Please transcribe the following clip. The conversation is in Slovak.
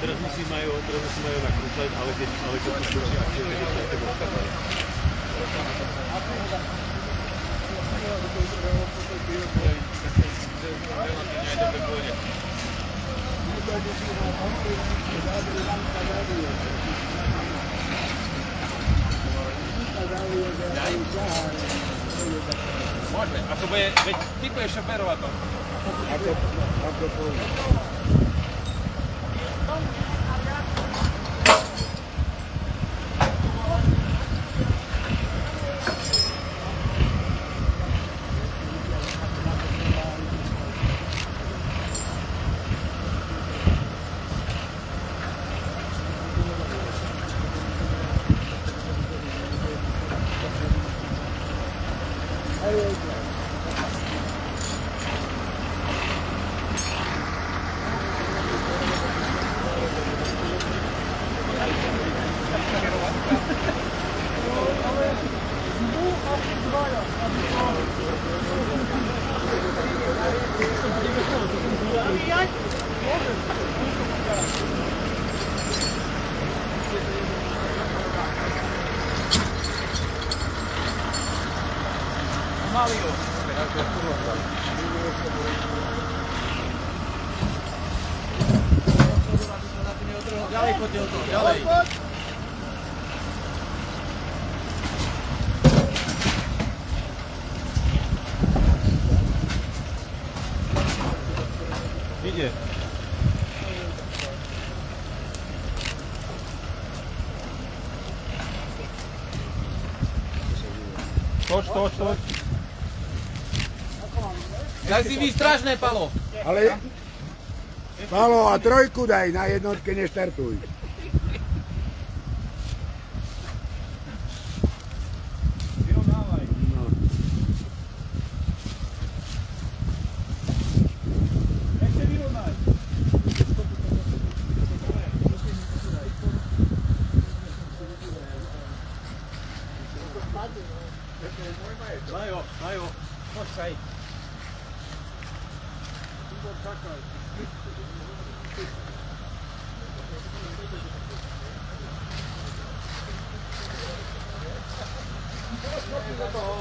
Teraz musí majú, teraz musí majú nakrúcať, ale keď, ale keď to skočí a keď je to Можно? А то вы... Ты кое-что вырвал. А то... А то... to. Ďalej, poďte o to, ďalej. Ide. Toč, toč, toč. Daj si výstražné, Palo. Ale... Palo, a trojku daj, na jednotke neštartuj. No. Majo, Majo. Počkaj. ありがとう。